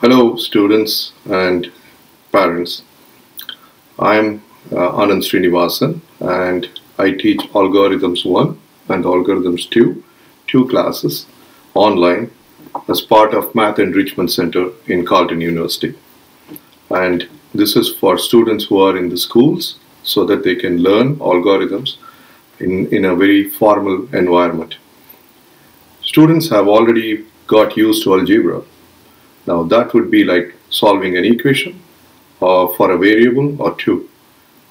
Hello, students and parents. I'm uh, Anand Srinivasan and I teach Algorithms 1 and Algorithms 2, two classes online as part of Math Enrichment Center in Carleton University. And this is for students who are in the schools so that they can learn algorithms in, in a very formal environment. Students have already got used to algebra. Now that would be like solving an equation uh, for a variable or two.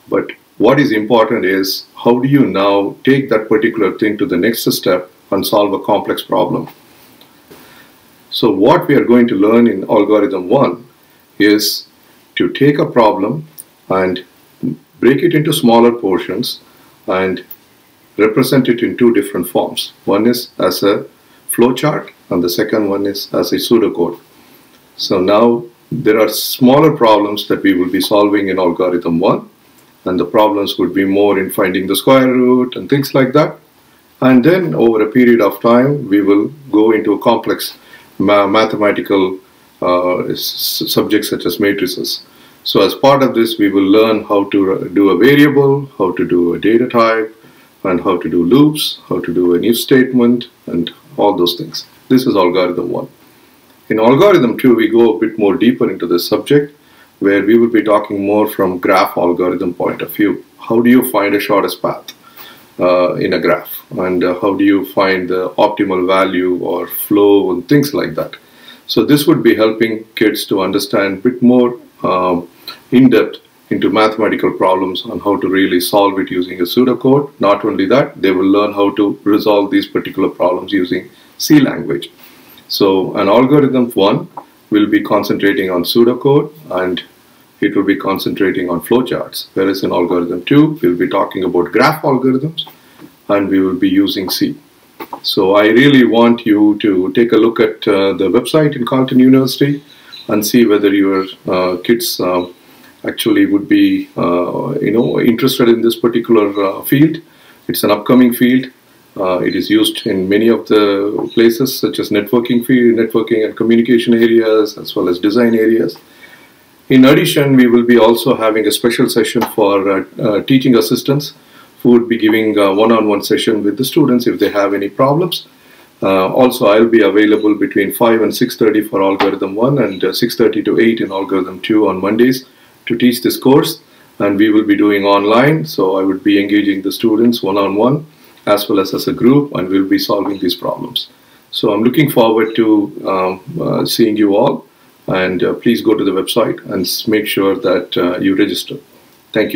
But what is important is how do you now take that particular thing to the next step and solve a complex problem. So what we are going to learn in algorithm 1 is to take a problem and break it into smaller portions and represent it in two different forms. One is as a flowchart and the second one is as a pseudocode. So now there are smaller problems that we will be solving in algorithm 1 and the problems would be more in finding the square root and things like that. And then over a period of time we will go into a complex ma mathematical uh, subjects such as matrices. So as part of this we will learn how to do a variable, how to do a data type, and how to do loops, how to do an if statement, and all those things. This is algorithm 1. In algorithm 2, we go a bit more deeper into this subject where we will be talking more from graph algorithm point of view. How do you find a shortest path uh, in a graph? And uh, how do you find the optimal value or flow and things like that? So this would be helping kids to understand a bit more um, in depth into mathematical problems on how to really solve it using a pseudocode. Not only that, they will learn how to resolve these particular problems using C language. So an algorithm one will be concentrating on pseudocode and it will be concentrating on flowcharts. Whereas in algorithm two, we'll be talking about graph algorithms and we will be using C. So I really want you to take a look at uh, the website in Carleton University and see whether your uh, kids uh, actually would be uh, you know interested in this particular uh, field. It's an upcoming field. Uh, it is used in many of the places such as networking field, networking and communication areas as well as design areas. In addition, we will be also having a special session for uh, uh, teaching assistants who would be giving one-on-one -on -one session with the students if they have any problems. Uh, also, I'll be available between 5 and 6.30 for algorithm 1 and 6.30 to 8 in algorithm 2 on Mondays to teach this course and we will be doing online so I would be engaging the students one-on-one -on -one, as well as as a group and we'll be solving these problems. So I'm looking forward to um, uh, seeing you all and uh, please go to the website and make sure that uh, you register. Thank you.